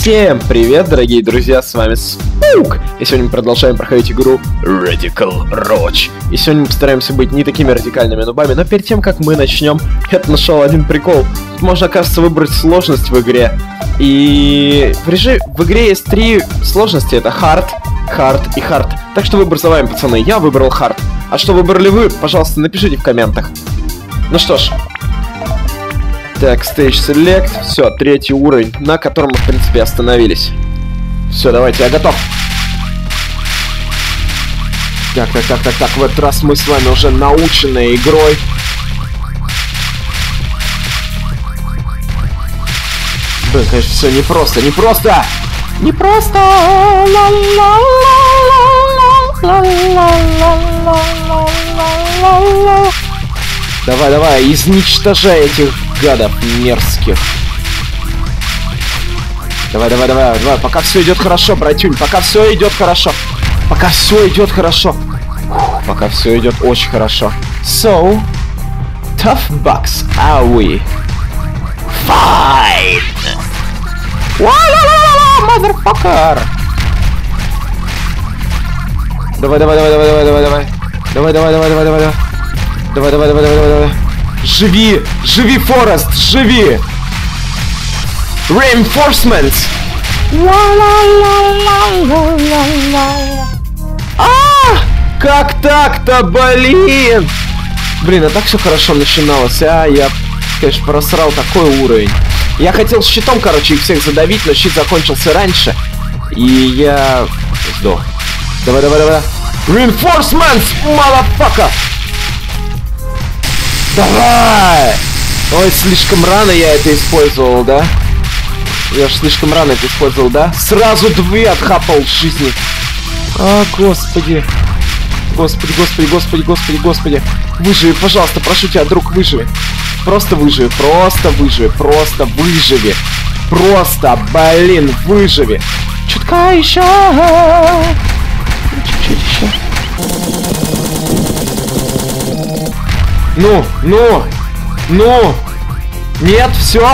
Всем привет, дорогие друзья, с вами Спук! И сегодня мы продолжаем проходить игру Radical Roach. И сегодня мы постараемся быть не такими радикальными нубами, но перед тем, как мы начнем, я нашел один прикол. Тут можно, оказывается, выбрать сложность в игре. И в, режим... в игре есть три сложности, это Hard, Hard и Hard. Так что выбор за вами, пацаны, я выбрал Hard. А что выбрали вы, пожалуйста, напишите в комментах. Ну что ж, так, Stage Select. Все, третий уровень, на котором мы, в принципе, остановились. Все, давайте, я готов. Так, так, так, так, так, в этот раз мы с вами уже научены игрой. Блин, конечно, все непросто, непросто! Непросто! Давай, давай, изничтожай этих гадов мерзких. Давай, давай, давай, давай, пока все идет хорошо, братюнь, пока все идет хорошо. Пока все идет хорошо. Пока все идет очень хорошо. So, tough bucks are we? Fight! Motherfucker! Давай, давай, давай, давай, давай, давай, давай. Давай, давай, давай, давай, давай, давай. Давай, давай, давай, давай, давай, давай. Живи! Живи, Форест! Живи! Reinforcements! А! Как так-то, блин? Блин, а так все хорошо начиналось, а? Я, конечно, просрал такой уровень. Я хотел щитом, короче, их всех задавить, но щит закончился раньше. И я сдох. Давай, давай, давай. Reinforcements, motherfucker! Давай! Ой, слишком рано я это использовал, да? Я же слишком рано это использовал, да? Сразу две отхапал жизни. А, господи. Господи, господи, господи, господи, господи. Выживи, пожалуйста, прошу тебя, друг, выживи. Просто выживи, просто выживи, просто выживи. Просто, блин, выживи. Чутка еще. Чуть-чуть еще. Ну, ну, ну. Нет, все.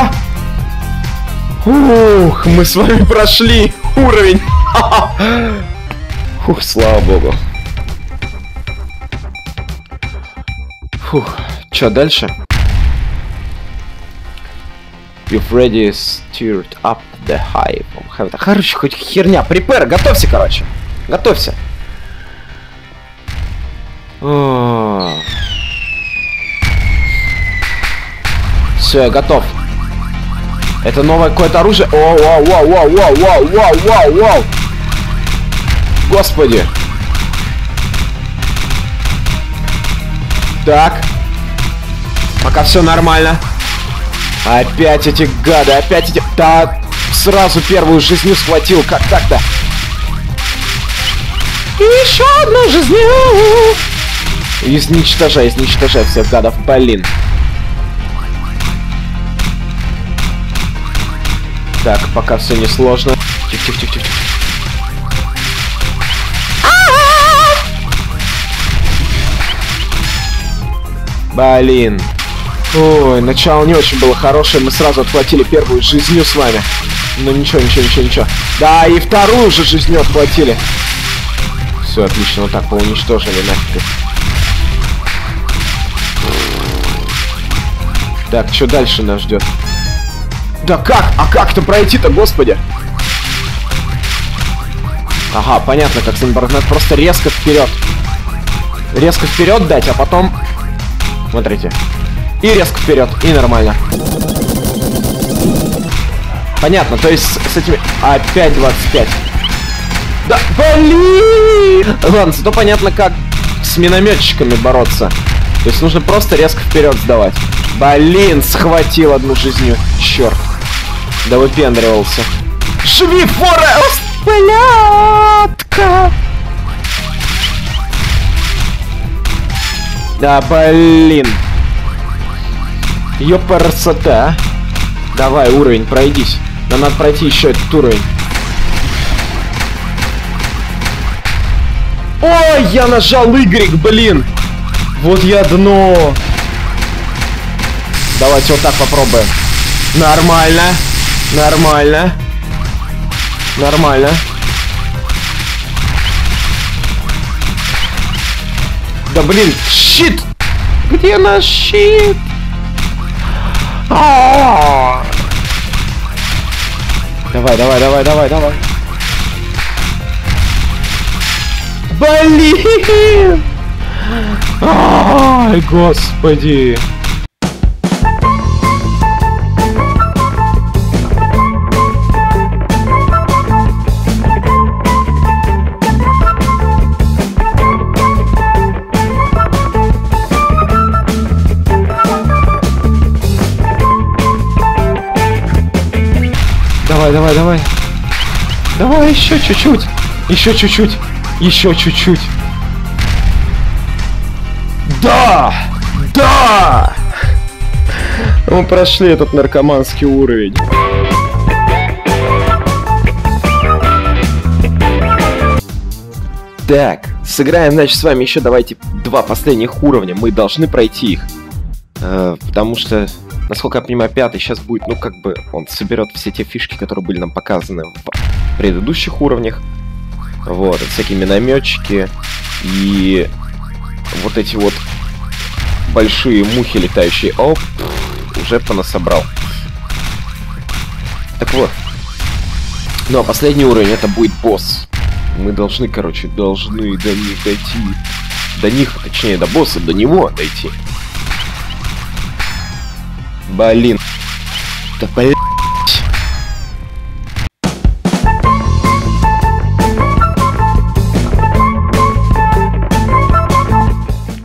Ух, мы с вами прошли уровень. Фух, слава богу. Фух, что дальше? You've already stirred up the hive. Короче, хоть херня. Припер, готовься, короче. Готовься. Все, я готов. Это новое какое-то оружие. О, вау, вау, вау, вау, вау, вау, вау, вау. Господи. Так. Пока все нормально. Опять эти гады, опять эти... Да, сразу первую жизнью схватил. Как так-то? Еще одну жизнью. Изничтожай, изничтожай всех гадов. Блин. Так, пока все не сложно. Тихо, тихо, тихо, тихо. Блин. Ой, начало не очень было хорошее. Мы сразу отхватили первую жизнью с вами. Ну ничего, ничего, ничего, ничего. Да, и вторую же жизнью отхватили. Все, отлично. Вот так поуничтожили нафиг. Так, что дальше нас ждет? Да как? А как-то пройти-то, господи? Ага, понятно, как с ним Надо просто резко вперед. Резко вперед дать, а потом... Смотрите. И резко вперед, и нормально. Понятно, то есть с, с этими... Опять 25. Да, блин! Ладно, зато понятно, как с минометчиками бороться. То есть нужно просто резко вперед сдавать. Блин, схватил одну жизнью. Черт. Да выпендривался. Живи, Форест! Блядка! Да, блин. Ёпарсота. Давай, уровень, пройдись. Нам надо пройти еще этот уровень. Ой, я нажал Y, блин. Вот я дно. Давайте вот так попробуем. Нормально. Нормально. Нормально. Да блин, щит! Где наш щит? А-а-а! Давай, давай, давай, давай, давай. Блин! Ай, господи. Давай, давай, давай. Давай еще чуть-чуть. Еще чуть-чуть. Еще чуть-чуть. Да! Да! Мы прошли этот наркоманский уровень. Так, сыграем, значит, с вами еще давайте два последних уровня. Мы должны пройти их. Э, потому что, насколько я понимаю, пятый сейчас будет, ну, как бы, он соберет все те фишки, которые были нам показаны в предыдущих уровнях. Вот, всякие минометчики и вот эти вот большие мухи летающие. Оп, уже понасобрал. Так вот. Ну а последний уровень это будет босс. Мы должны, короче, должны до них дойти. До них, точнее, до босса, до него дойти. Блин. Да блин.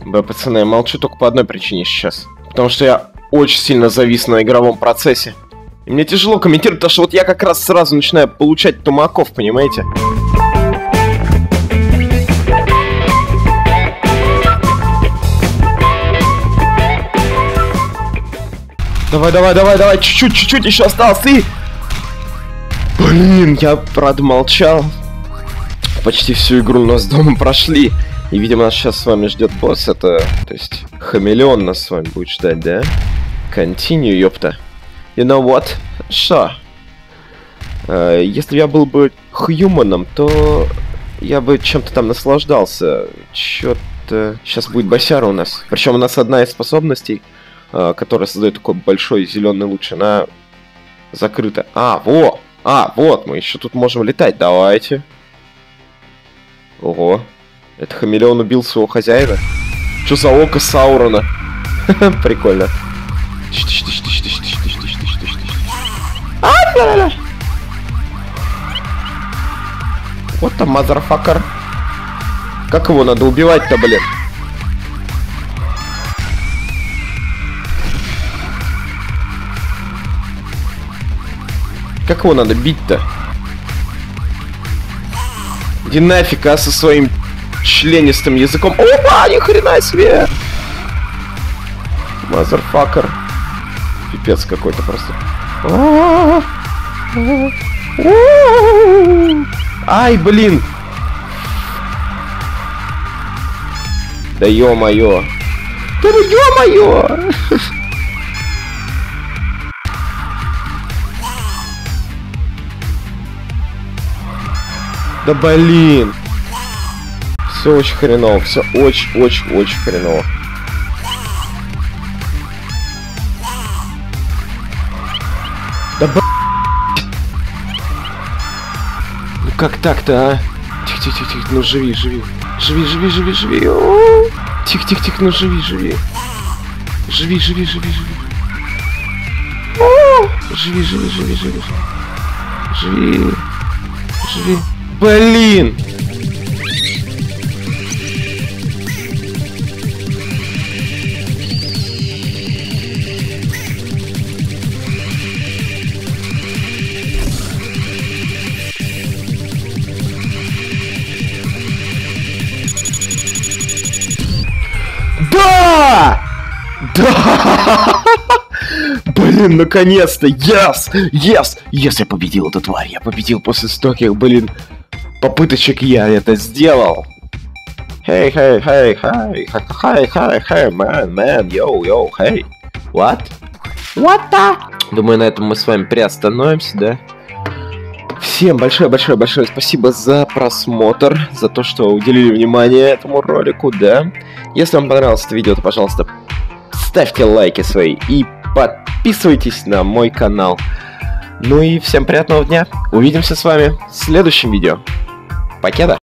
Да, пацаны, я молчу только по одной причине сейчас. Потому что я очень сильно завис на игровом процессе. И мне тяжело комментировать, потому что вот я как раз сразу начинаю получать тумаков, понимаете? Давай, давай, давай, давай, чуть-чуть, чуть-чуть еще осталось, и... Блин, я правда молчал. Почти всю игру у нас дома прошли. И, видимо, нас сейчас с вами ждет босс. Это, то есть, хамелеон нас с вами будет ждать, да? Continue, ёпта. You know what? Что? Uh, если я был бы хьюманом, то я бы чем-то там наслаждался. Чё-то... Сейчас будет босяра у нас. Причем у нас одна из способностей, которая создает такой большой зеленый луч, она закрыта. А, во! А, вот, мы еще тут можем летать. Давайте. Ого. Это хамелеон убил своего хозяина? Что за око Саурона? Прикольно. Вот там мазерфакер. Как его надо убивать-то, блин? Как его надо бить-то? Иди нафиг, а, со своим членистым языком. Опа, ни хрена себе! Мазерфакер. Пипец какой-то просто. Ай, блин! Да ё-моё! Да ё-моё! Да блин! Все очень хреново, все очень-очень-очень хреново. Да б... Ну как так-то, а? Тихо-тихо-тихо, ну живи, живи. Живи, живи, живи, живи. Тихо-тихо-тихо, ну живи, живи. Живи, живи, живи, живи. Живи, живи, живи, живи. Живи. Живи. Блин! Да! Да! Блин, наконец-то! Yes! Yes! Yes, я победил эту тварь! Я победил после стольких, блин, попыточек я это сделал! Hey, hey, hey, hey, hey, hey, hey, man, man, yo, yo, hey. What? What the? Думаю, на этом мы с вами приостановимся, да? всем большое-большое-большое спасибо за просмотр, за то, что уделили внимание этому ролику, да. Если вам понравилось это видео, то, пожалуйста, ставьте лайки свои и подписывайтесь на мой канал. Ну и всем приятного дня. Увидимся с вами в следующем видео. Покеда!